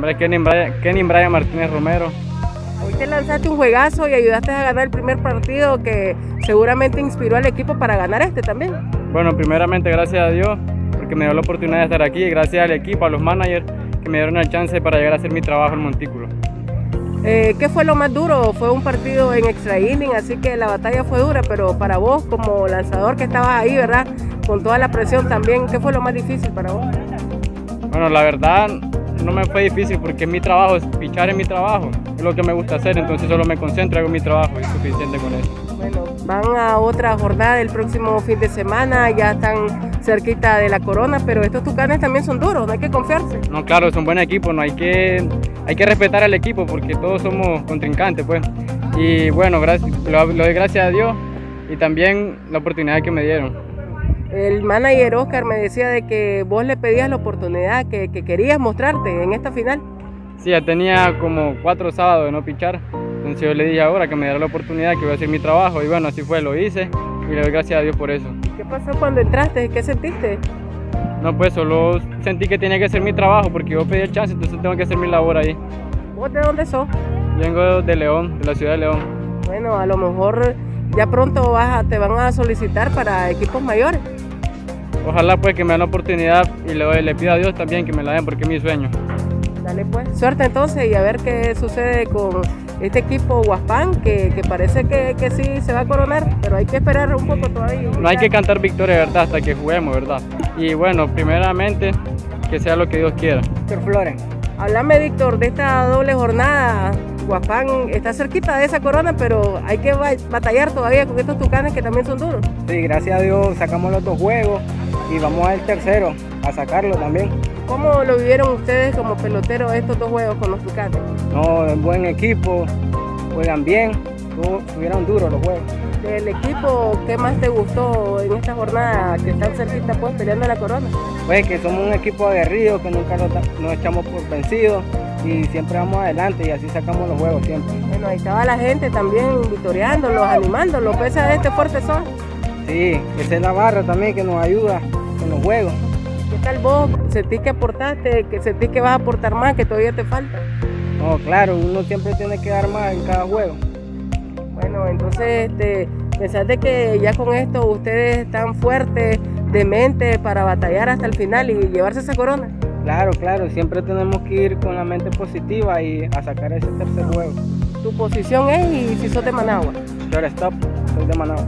nombre Kenny Brian, Kenny Brian Martínez Romero. Hoy te lanzaste un juegazo y ayudaste a ganar el primer partido que seguramente inspiró al equipo para ganar este también. Bueno, primeramente gracias a Dios porque me dio la oportunidad de estar aquí, gracias al equipo, a los managers que me dieron el chance para llegar a hacer mi trabajo en Montículo. Eh, ¿Qué fue lo más duro? Fue un partido en extra inning, así que la batalla fue dura, pero para vos como lanzador que estabas ahí, ¿verdad? Con toda la presión también, ¿qué fue lo más difícil para vos? Bueno, la verdad no me fue difícil porque mi trabajo, es pichar en mi trabajo, es lo que me gusta hacer, entonces solo me concentro en mi trabajo y es suficiente con eso. Bueno, van a otra jornada el próximo fin de semana, ya están cerquita de la corona, pero estos tucanes también son duros, no hay que confiarse. No, claro, son buen equipo, no hay que, hay que respetar al equipo porque todos somos contrincantes, pues. Y bueno, gracias, lo, lo doy gracias a Dios y también la oportunidad que me dieron. El manager Oscar me decía de que vos le pedías la oportunidad, que, que querías mostrarte en esta final. Sí, ya tenía como cuatro sábados de no pichar, entonces yo le dije ahora que me diera la oportunidad, que iba a hacer mi trabajo y bueno, así fue, lo hice y le doy gracias a Dios por eso. ¿Qué pasó cuando entraste? ¿Qué sentiste? No, pues solo sentí que tenía que hacer mi trabajo porque yo pedí el chance, entonces tengo que hacer mi labor ahí. ¿Vos de dónde sos? Vengo de León, de la ciudad de León. Bueno, a lo mejor ya pronto vas a- te van a solicitar para equipos mayores. Ojalá pues que me den la oportunidad y le, le pido a Dios también que me la den porque es mi sueño. Dale pues. Suerte entonces y a ver qué sucede con este equipo Huaspán, que, que parece que, que sí se va a coronar, pero hay que esperar un poco todavía. No hay que cantar victoria, ¿verdad? Hasta que juguemos, ¿verdad? Y bueno, primeramente, que sea lo que Dios quiera. Víctor Flores. Háblame, Víctor, de esta doble jornada. Huaspán está cerquita de esa corona, pero hay que ba- batallar todavía con estos tucanes que también son duros. Sí, gracias a Dios sacamos los dos juegos y vamos al tercero a sacarlo también. ¿Cómo lo vivieron ustedes como peloteros estos dos juegos con los tucanes? No, es buen equipo, juegan bien, estuvieron duros los juegos. Del equipo, ¿qué más te gustó en esta jornada que están cerquita pues peleando la corona? Pues que somos un equipo aguerrido, que nunca nos, nos echamos por vencidos y siempre vamos adelante y así sacamos los juegos siempre. Bueno, ahí estaba la gente también victoriándolos, animándolos, pese a este fuerte sol. Sí, esa es la barra también que nos ayuda en los juegos. ¿Qué tal vos? ¿Sentís que aportaste, que sentís que vas a aportar más, que todavía te falta? No, claro, uno siempre tiene que dar más en cada juego. Bueno, entonces, este, pensás de que ya con esto ustedes están fuertes de mente para batallar hasta el final y llevarse esa corona. Claro, claro, siempre tenemos que ir con la mente positiva y a sacar ese tercer juego. Tu posición es y si sos de Managua. Shortstop, soy de Managua.